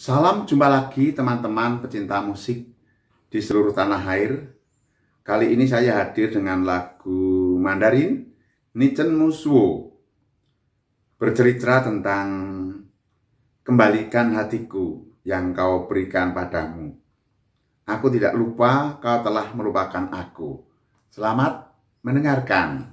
Salam jumpa lagi teman-teman pecinta musik di seluruh tanah air. Kali ini saya hadir dengan lagu Mandarin Nichen Muswo bercerita tentang kembalikan hatiku yang kau berikan padamu. Aku tidak lupa kau telah merupakan aku. Selamat mendengarkan.